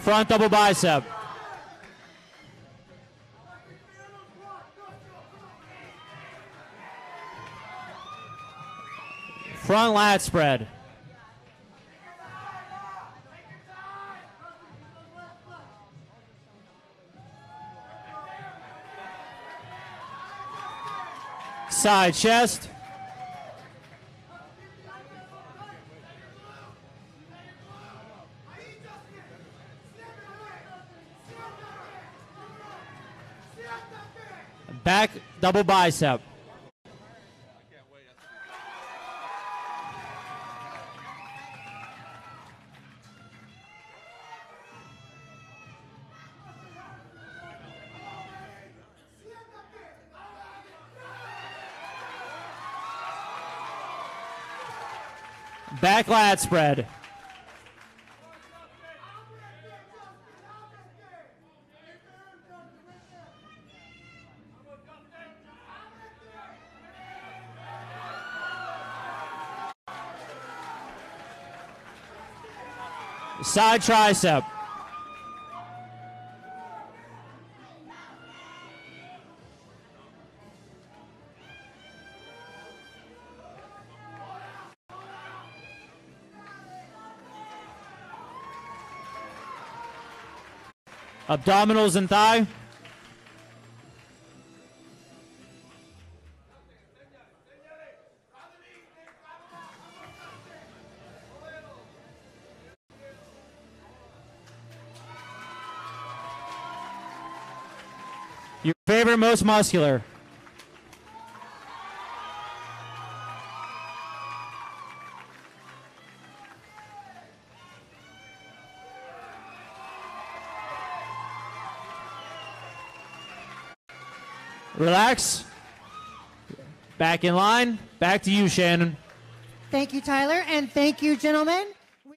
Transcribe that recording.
Front double bicep. Front lat spread. Side chest. Back double bicep. Back lat spread. Side tricep. Abdominals and thigh. Favorite, most muscular. Relax. Back in line. Back to you, Shannon. Thank you, Tyler, and thank you, gentlemen.